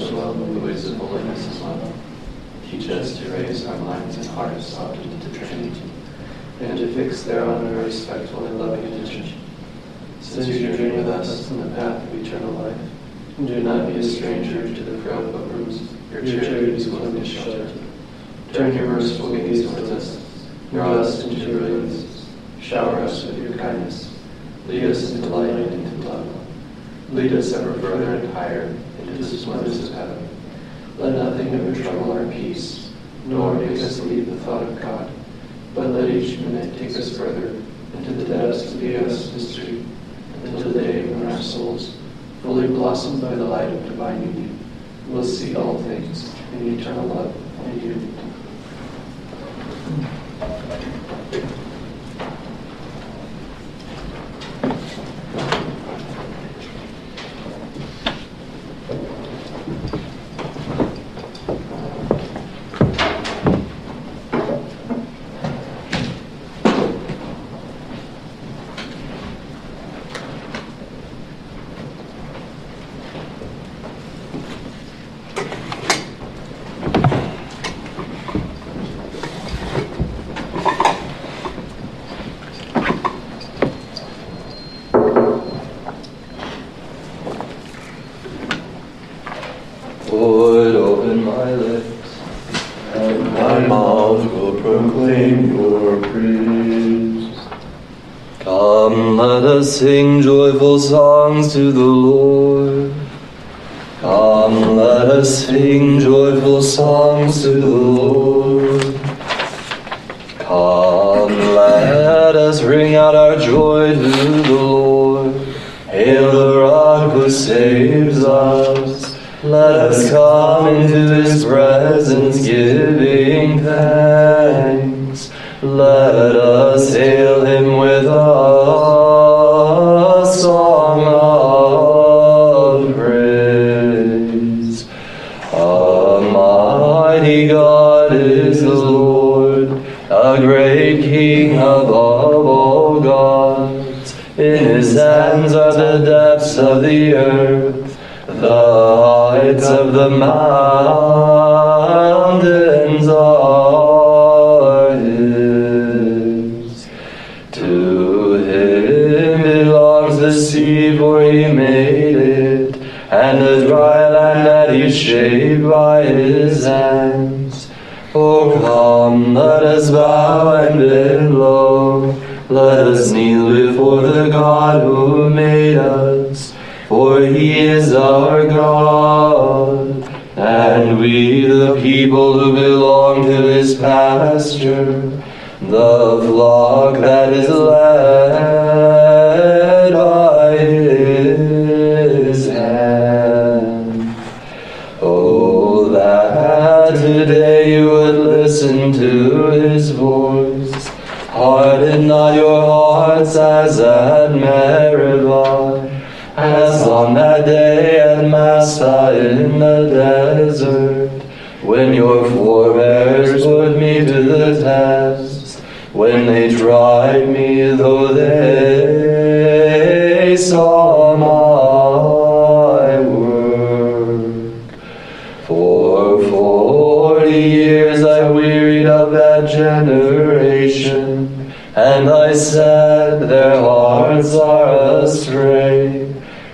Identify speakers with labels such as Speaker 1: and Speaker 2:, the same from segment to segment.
Speaker 1: who know so the ways of holiness and love, teach us to raise our minds and hearts often to Trinity, and to fix thereon a respectful and loving attention. Since you journey with us in the path of eternal life, do not be a stranger to the frail pilgrims your charity is willing to shelter. Turn your merciful gaze towards us, draw us into your brilliance, shower us with your kindness, lead us into light and into love. Lead us ever further and higher into the splendors of heaven. Let nothing ever trouble our peace, nor make us leave the thought of God, but let each minute take us further into the depths of the mystery, until the day when our souls, fully blossomed by the light of divine union, will see all things in eternal love and unity.
Speaker 2: Lord, open my lips, and my mouth will proclaim your praise. Come, let us sing joyful songs to the Lord. Come, let us sing joyful songs to the Lord. Come, let us ring out our joy to the Lord. Hail the rock who saves us. Let us come into his presence giving thanks. Let us hail him with a are the depths of the earth, the heights of the mountains are his. To him belongs the sea, for he made it, and the dry land that he shaped by his hands. Oh, come, let us bow and bend low. Let us kneel before the God who made us, for he is our God, and we the people who belong to his pasture, the flock that is led by his hand. Oh, that today you would listen to in the desert, when your forebears put me to the test, when they tried me, though they saw my work. For forty years I wearied of that generation, and I said, Their hearts are astray.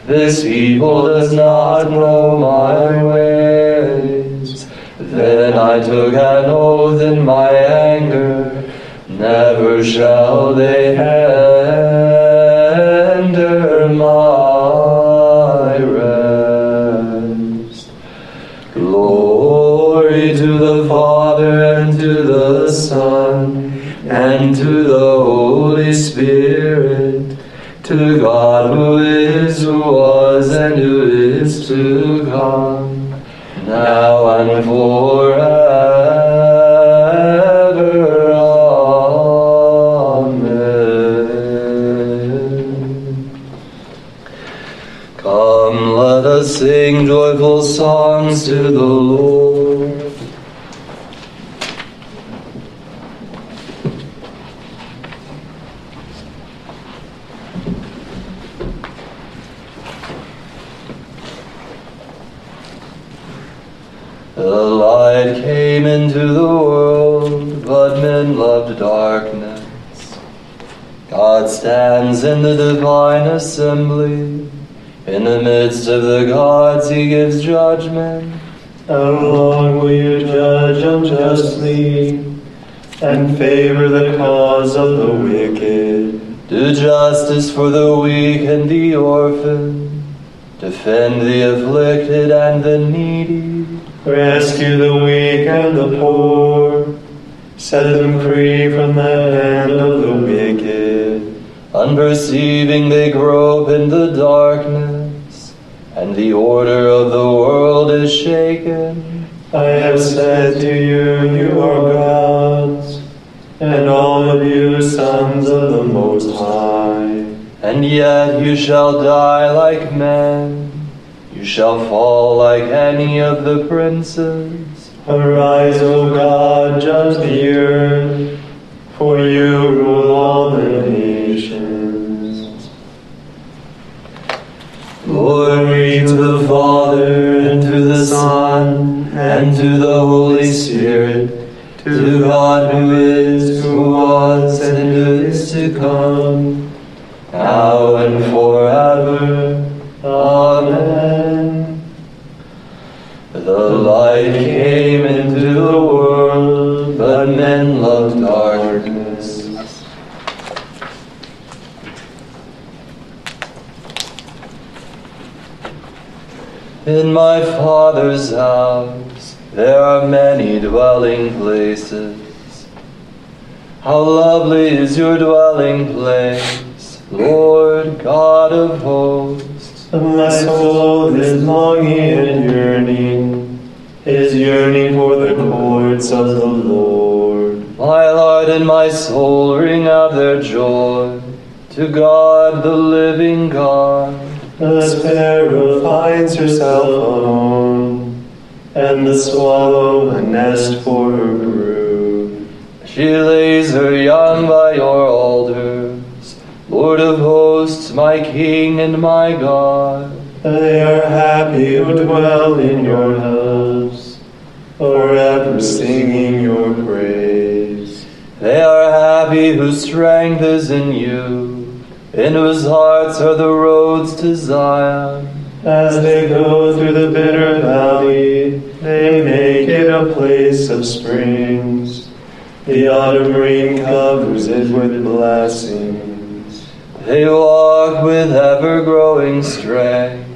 Speaker 2: This people does not know my ways. Then I took an oath in my anger, never shall they enter my rest. Glory to the Father and to the Son and to the Holy Spirit, to God who is, who was, and who is to come, now and forever. Amen. Come, let us sing joyful songs to the Lord. The light came into the world, but men loved darkness. God stands in the divine assembly. In the midst of the gods, he gives judgment.
Speaker 3: How long will you judge unjustly and favor the cause of the wicked?
Speaker 2: Do justice for the weak and the orphan. Defend the afflicted and the needy.
Speaker 3: Rescue the weak and the poor. Set them free from the hand of the wicked.
Speaker 2: Unperceiving, they grope in the darkness, and the order of the world is shaken.
Speaker 3: I have said to you, you are gods, and all of you sons of the Most High.
Speaker 2: And yet you shall die like men, you shall fall like any of the princes.
Speaker 3: Arise, O God, judge the earth, for you rule all the
Speaker 2: Glory to the Father, and to the Son, and to the Holy Spirit, to God who is, who was, and who is to come, now and forever. Amen. The light came into the world, but men loved darkness. In my Father's house there are many dwelling places. How lovely is your dwelling place, Lord God of hosts.
Speaker 3: My soul is longing and yearning, is yearning for the courts of the Lord.
Speaker 2: My heart and my soul ring out their joy to God, the living God.
Speaker 3: The sparrow finds herself a home, and the swallow a nest for her brood.
Speaker 2: She lays her young by your altars, Lord of hosts, my King and my God.
Speaker 3: They are happy who dwell in your house, forever singing your praise.
Speaker 2: They are happy whose strength is in you, in whose hearts are the roads to Zion.
Speaker 3: As they go through the bitter valley, they make it a place of springs. The autumn rain covers it with blessings.
Speaker 2: They walk with ever growing strength.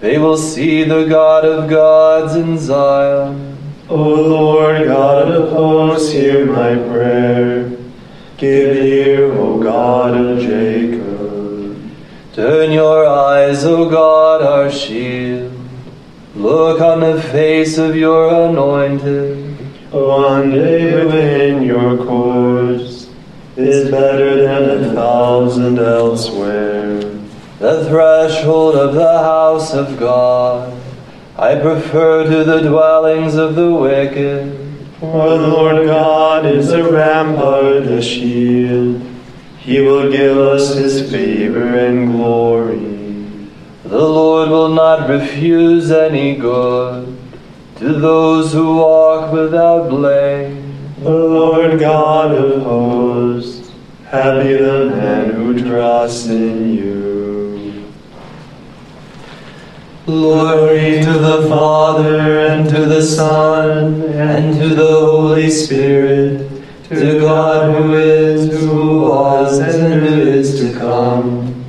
Speaker 2: They will see the God of gods in Zion.
Speaker 3: O Lord God of hosts, hear my prayer. Give ear, O God of Jacob.
Speaker 2: Turn your eyes, O God, our shield. Look on the face of your anointed.
Speaker 3: One day within your courts is better than a thousand elsewhere.
Speaker 2: The threshold of the house of God I prefer to the dwellings of the wicked.
Speaker 3: For the Lord God is a rampart, a shield. He will give us his favor and glory.
Speaker 2: The Lord will not refuse any good to those who walk without blame.
Speaker 3: The Lord God of hosts, happy the man who trusts in you.
Speaker 2: Glory to the Father, and to the Son, and to the Holy Spirit, to God who is, who was, and who is to come,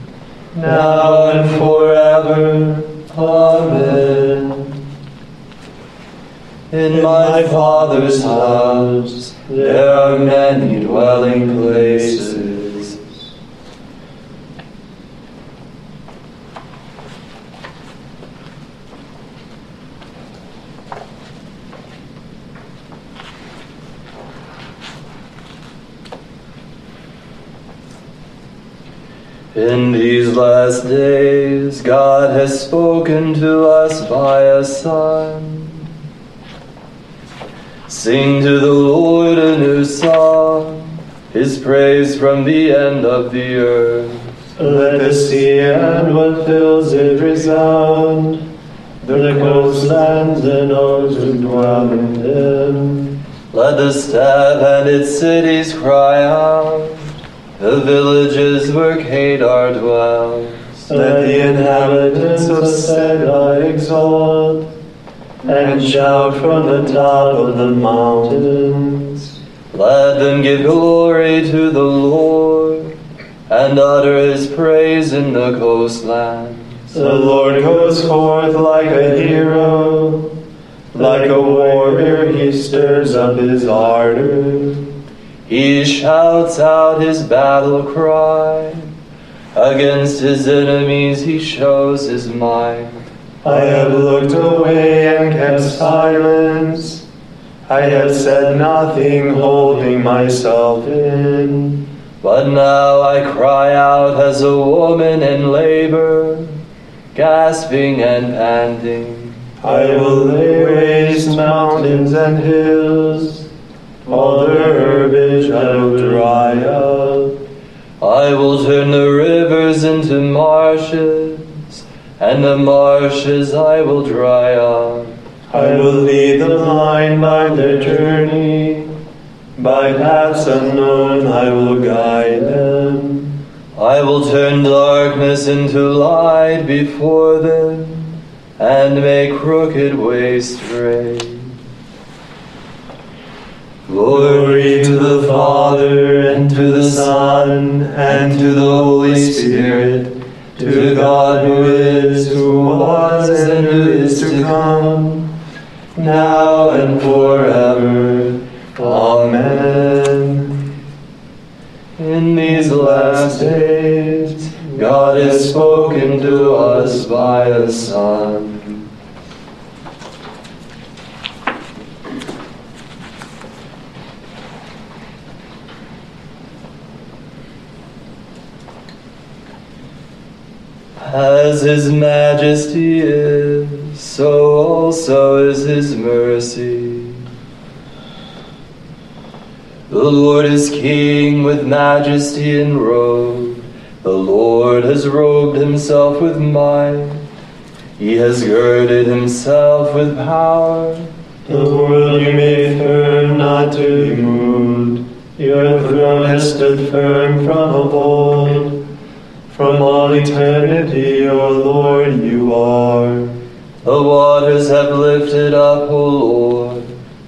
Speaker 2: now and forever. Amen. In my Father's house there are many dwelling places. In these last days, God has spoken to us by a Son. Sing to the Lord a new song, His praise from the end of the earth.
Speaker 3: Let the sea and what fills it resound. the coastlands and those who dwell in them.
Speaker 2: Let the steppe and its cities cry out, the villages where Kedar dwells.
Speaker 3: Let the inhabitants of Selah exalt and shout from the top of the mountains.
Speaker 2: Let them give glory to the Lord and utter his praise in the coastlands.
Speaker 3: The Lord goes forth like a hero, like a warrior, he stirs up his ardor.
Speaker 2: He shouts out his battle cry. Against his enemies he shows his might.
Speaker 3: I have looked away and kept silence. I have said nothing, holding myself in.
Speaker 2: But now I cry out as a woman in labor, gasping and panting.
Speaker 3: I will lay waste mountains and hills. All the herbage I will dry up.
Speaker 2: I will turn the rivers into marshes, and the marshes I will dry up.
Speaker 3: I will lead the blind by their journey. By paths unknown I will guide them.
Speaker 2: I will turn darkness into light before them, and make crooked ways straight. Glory to the Father, and to the Son, and to the Holy Spirit, to God who is, who was, and who is to come, now and forever. Amen. In these last days, God has spoken to us by a Son. As his majesty is, so also is his mercy. The Lord is king with majesty enrobed. The Lord has robed himself with might. He has girded himself with power.
Speaker 3: The world you made firm, not to be moved. Your throne has stood firm from of old. From all eternity, O Lord, you are.
Speaker 2: The waters have lifted up, O Lord.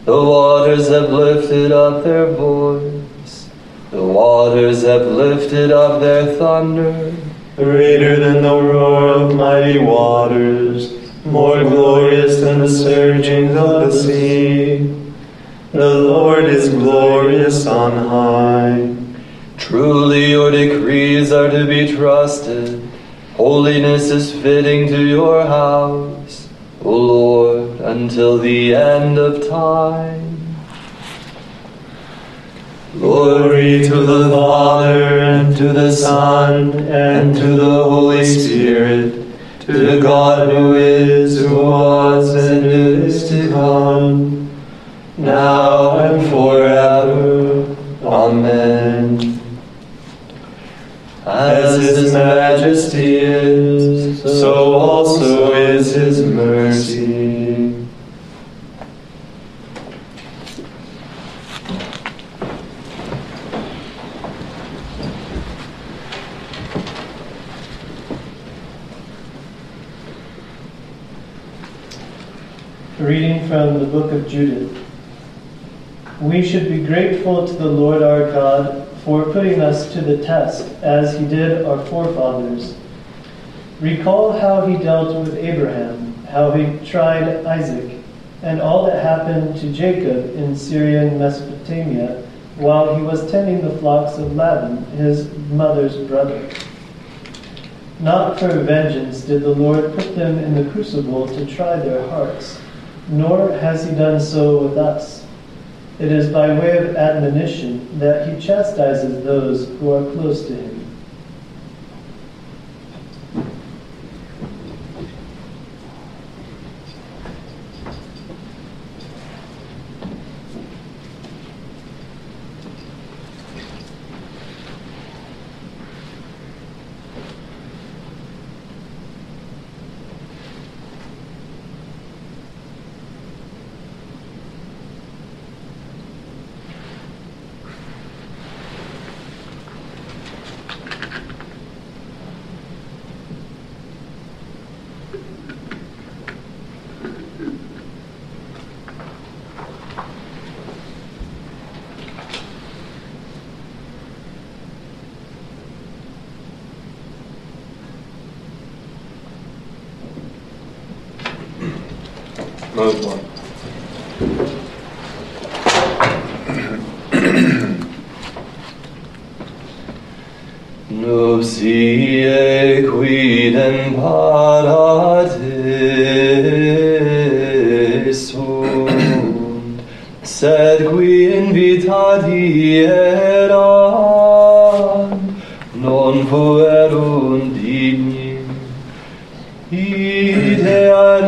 Speaker 2: The waters have lifted up their voice. The waters have lifted up their thunder.
Speaker 3: Greater than the roar of mighty waters, more glorious than the surgings of the sea. The Lord is glorious on high.
Speaker 2: Truly your decrees are to be trusted. Holiness is fitting to your house, O Lord, until the end of time. Glory to the Father, and to the Son, and to the Holy Spirit, to the God who is, who was, and who is to come, now and forever. Amen. As his majesty is, so also is his mercy.
Speaker 4: A reading from the book of Judith. We should be grateful to the Lord our God for putting us to the test, as he did our forefathers. Recall how he dealt with Abraham, how he tried Isaac, and all that happened to Jacob in Syrian Mesopotamia while he was tending the flocks of Laban, his mother's brother. Not for vengeance did the Lord put them in the crucible to try their hearts, nor has he done so with us. It is by way of admonition that he chastises those who are close to him.
Speaker 3: Mode one.
Speaker 2: Nuptiae quidem parate sunt, sed qui invitati eram, non fuerunt digni. Ite ad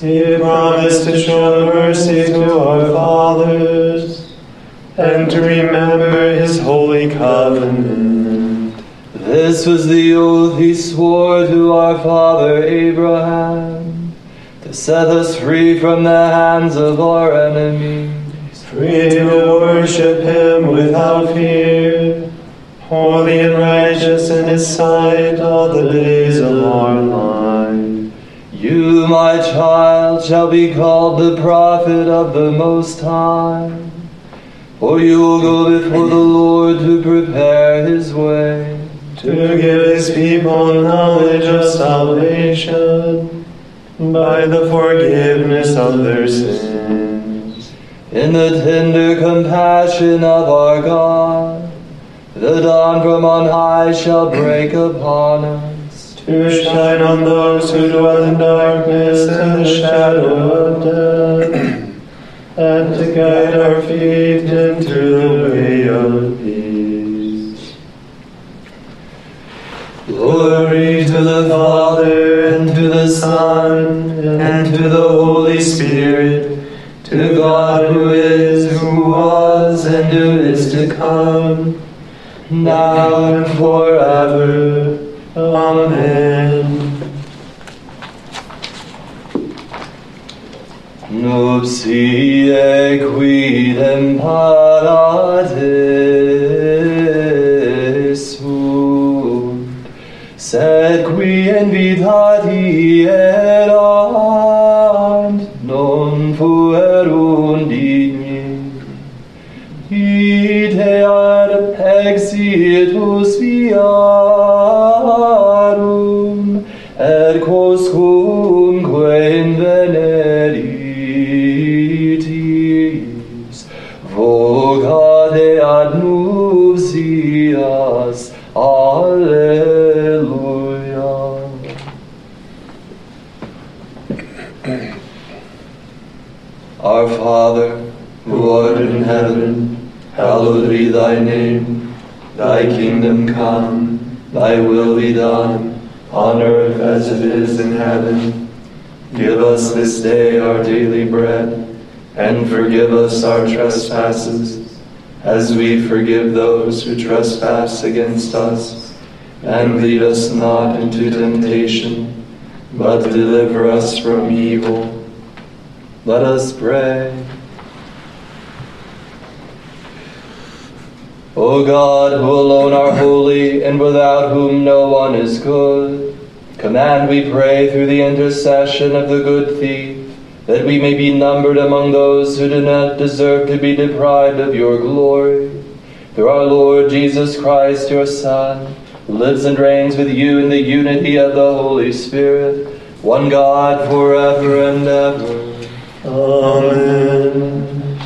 Speaker 3: He promised to show mercy to our fathers and to remember his holy covenant.
Speaker 2: This was the oath he swore to our father Abraham, to set us free from the hands of our enemies.
Speaker 3: Free to worship him without fear, holy and righteous in his sight all the days of our life.
Speaker 2: My child, shall be called the prophet of the Most High, for you will go before the Lord to prepare his way,
Speaker 3: to give his people knowledge of salvation by the forgiveness of their sins.
Speaker 2: in the tender compassion of our God. The dawn from on high shall break upon us.
Speaker 3: To shine on those who dwell in darkness and the shadow of death, and to guide our feet into the way of peace.
Speaker 2: Glory to the Father, and to the Son, and to the Holy Spirit, to God who is, who was, and who is to come, now and forever. Amen. sine quid in paradisum, sed qui invitati erant, non fuerunt in me, ite ad exitus via, heaven. Give us this day our daily bread, and forgive us our trespasses, as we forgive those who trespass against us. And lead us not into temptation, but deliver us from evil. Let us pray. O God, who alone are holy, and without whom no one is good, command, we pray, through the intercession of the good thief, that we may be numbered among those who do not deserve to be deprived of your glory. Through our Lord Jesus Christ, your Son, who lives and reigns with you in the unity of the Holy Spirit, one God forever and ever.
Speaker 3: Amen.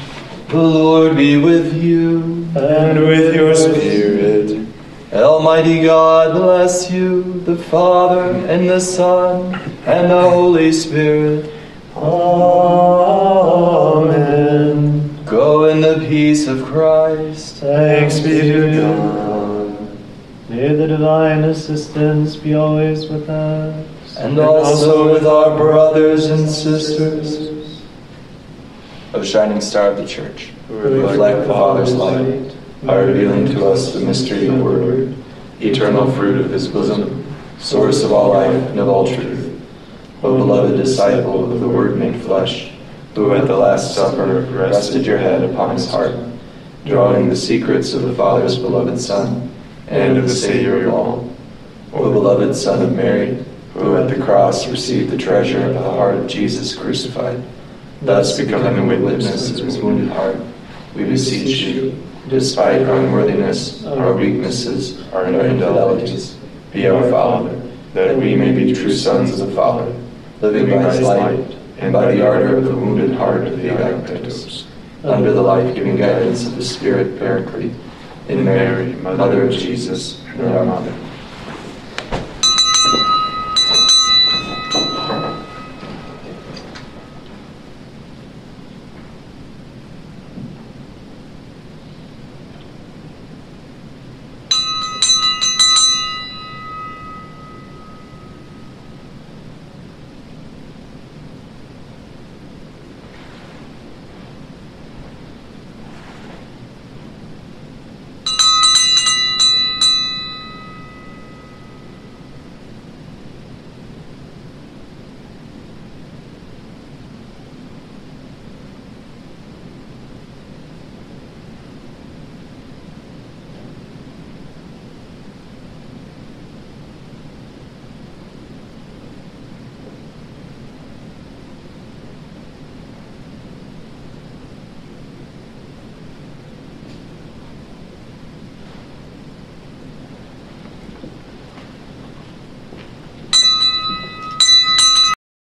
Speaker 2: The Lord be with you.
Speaker 3: And with your spirit.
Speaker 2: Almighty God bless you, the Father, and the Son, and the Holy Spirit.
Speaker 3: Amen.
Speaker 2: Go in the peace of Christ.
Speaker 3: Thanks be to God.
Speaker 4: May the divine assistance be always with us.
Speaker 2: And also with our brothers and sisters. O shining star of the church,
Speaker 4: who
Speaker 2: reflect the Father's light, by revealing to us the mystery of the Word, eternal fruit of his bosom, source of all life and of all truth. O beloved disciple of the Word made flesh, who at the Last Supper rested your head upon his heart, drawing the secrets of the Father's beloved Son and of the Savior of all. O beloved Son of Mary, who at the cross received the treasure of the heart of Jesus crucified, thus becoming a witness of his wounded heart, we beseech you, despite our unworthiness, our weaknesses, our infidelities, be our Father, that we may be true sons of the Father, living by his light and by the ardor of the wounded heart of the Agapetos, under the life-giving guidance of the Spirit Paraclete, in Mary, Mother of Jesus, and our Mother.